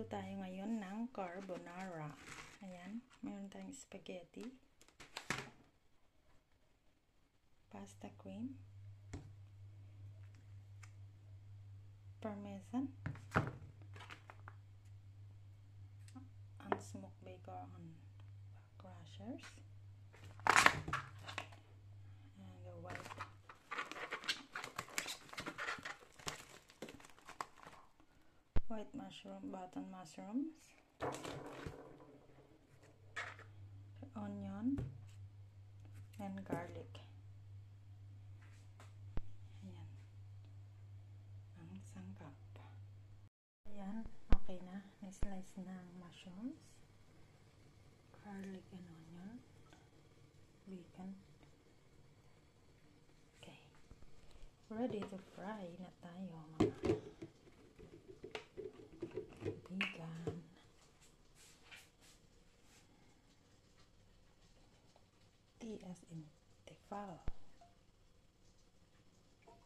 Magluluto tayo ngayon ng carbonara. Ayan, meron tayong spaghetti, pasta cream, parmesan, unsmoked bacon crushers, and the white white mushroom, button mushrooms, onion, and garlic. Ayan. Ang sangkap. Ayan, okay na. Na-slice na ang mushrooms, garlic and onion, bacon. Okay. Ready to fry na tayo mga medias en tefado.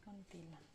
Continuamos.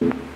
you